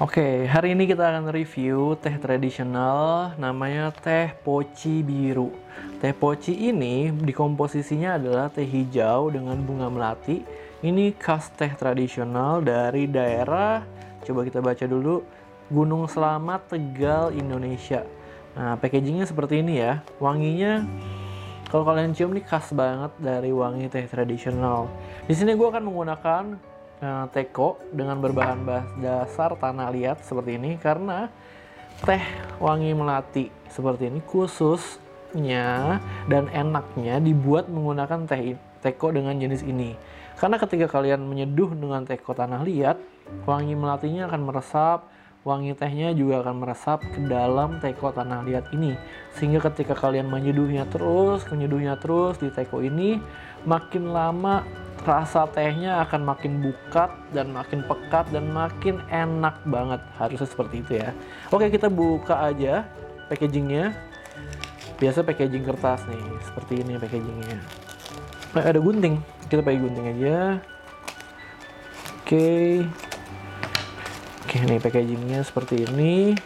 Oke, hari ini kita akan review teh tradisional namanya teh poci biru. Teh poci ini di komposisinya adalah teh hijau dengan bunga melati. Ini khas teh tradisional dari daerah, coba kita baca dulu, Gunung Selamat, Tegal, Indonesia. Nah, packagingnya seperti ini ya. Wanginya kalau kalian cium nih khas banget dari wangi teh tradisional. Di sini gue akan menggunakan teko dengan berbahan dasar tanah liat seperti ini karena teh wangi melati seperti ini khususnya dan enaknya dibuat menggunakan teh teko dengan jenis ini. Karena ketika kalian menyeduh dengan teko tanah liat, wangi melatinya akan meresap, wangi tehnya juga akan meresap ke dalam teko tanah liat ini. Sehingga ketika kalian menyeduhnya terus, menyeduhnya terus di teko ini, makin lama rasa tehnya akan makin bukat dan makin pekat dan makin enak banget. Harusnya seperti itu ya. Oke kita buka aja packagingnya. Biasa packaging kertas nih seperti ini packagingnya. Nah, ada gunting. Kita pakai gunting aja. Oke. Oke nih packagingnya seperti ini.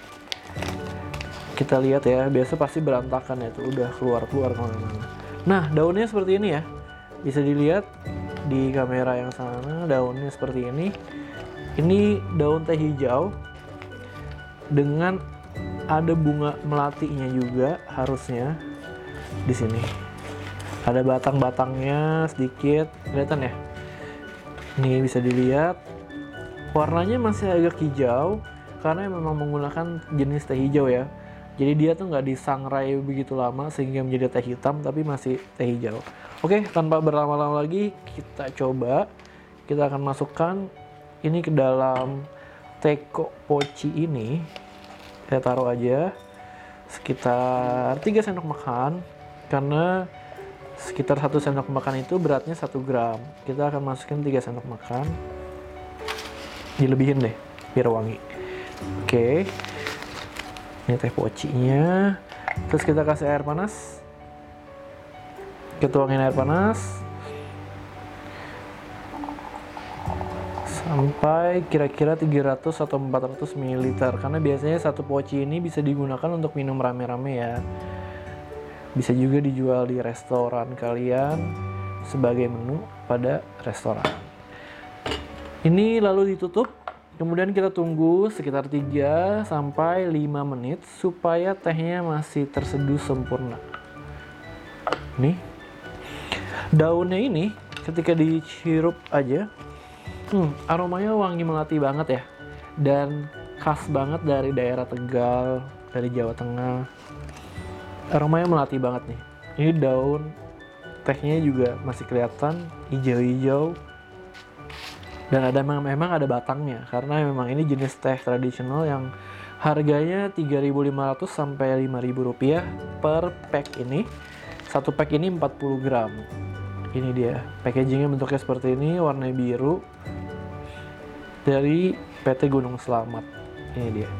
Kita lihat ya biasa pasti berantakan ya tuh. Udah keluar keluar ke mana-mana nah daunnya seperti ini ya. Bisa dilihat di kamera yang sana daunnya seperti ini. Ini daun teh hijau dengan ada bunga melatinya juga harusnya di sini. Ada batang-batangnya sedikit kelihatan ya? Ini bisa dilihat. Warnanya masih agak hijau karena memang menggunakan jenis teh hijau ya. Jadi dia tuh nggak disangrai begitu lama sehingga menjadi teh hitam tapi masih teh hijau Oke, tanpa berlama-lama lagi, kita coba. Kita akan masukkan ini ke dalam teko poci ini. Saya taruh aja sekitar 3 sendok makan karena sekitar satu sendok makan itu beratnya 1 gram. Kita akan masukin 3 sendok makan. Dilebihin deh biar wangi. Oke. Ini teh pocinya. Terus kita kasih air panas kita tuangin air panas. Sampai kira-kira 300 atau 400 ml karena biasanya satu poci ini bisa digunakan untuk minum rame-rame ya. Bisa juga dijual di restoran kalian sebagai menu pada restoran. Ini lalu ditutup. Kemudian kita tunggu sekitar 3 sampai 5 menit supaya tehnya masih terseduh sempurna. Nih daunnya ini ketika dihirup aja hmm, aromanya wangi melati banget ya. Dan khas banget dari daerah Tegal dari Jawa Tengah. Aromanya melati banget nih. Ini daun tehnya juga masih kelihatan hijau-hijau. Dan ada memang ada batangnya karena memang ini jenis teh tradisional yang harganya 3.500 sampai 5.000 rupiah per pack ini. Satu pack ini 40 gram ini dia packagingnya bentuknya seperti ini warna biru dari PT Gunung Selamat. Ini dia.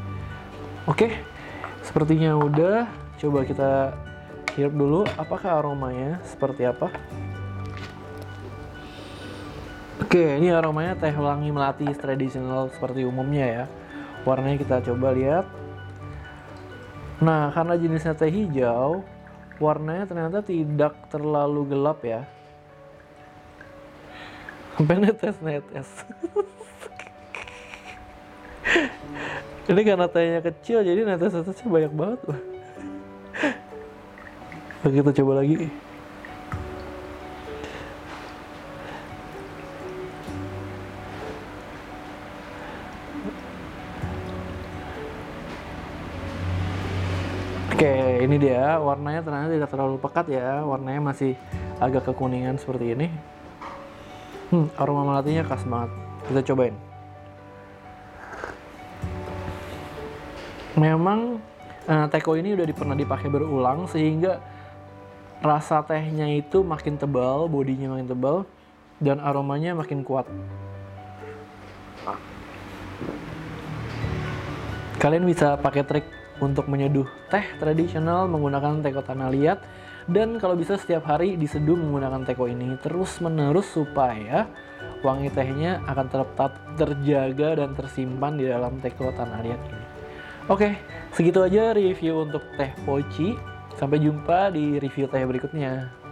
Oke sepertinya udah. Coba kita hirup dulu apakah aromanya seperti apa? Oke ini aromanya teh wangi melati tradisional seperti umumnya ya. Warnanya kita coba lihat. Nah karena jenisnya teh hijau warnanya ternyata tidak terlalu gelap ya netes netes ini karena tanya kecil jadi netes netesnya banyak banget loh kita coba lagi Oke, ini dia warnanya ternyata tidak terlalu pekat ya. Warnanya masih agak kekuningan seperti ini. Hmm, aroma melatinya khas banget. Kita cobain. Memang uh, teko ini udah pernah dipakai berulang sehingga rasa tehnya itu makin tebal, bodinya makin tebal dan aromanya makin kuat. Kalian bisa pakai trik untuk menyeduh teh tradisional menggunakan teko tanah liat dan kalau bisa setiap hari diseduh menggunakan teko ini terus menerus supaya wangi tehnya akan tetap terjaga dan tersimpan di dalam teh kelotan Ariat ini. Oke, segitu aja review untuk teh poci. Sampai jumpa di review teh berikutnya.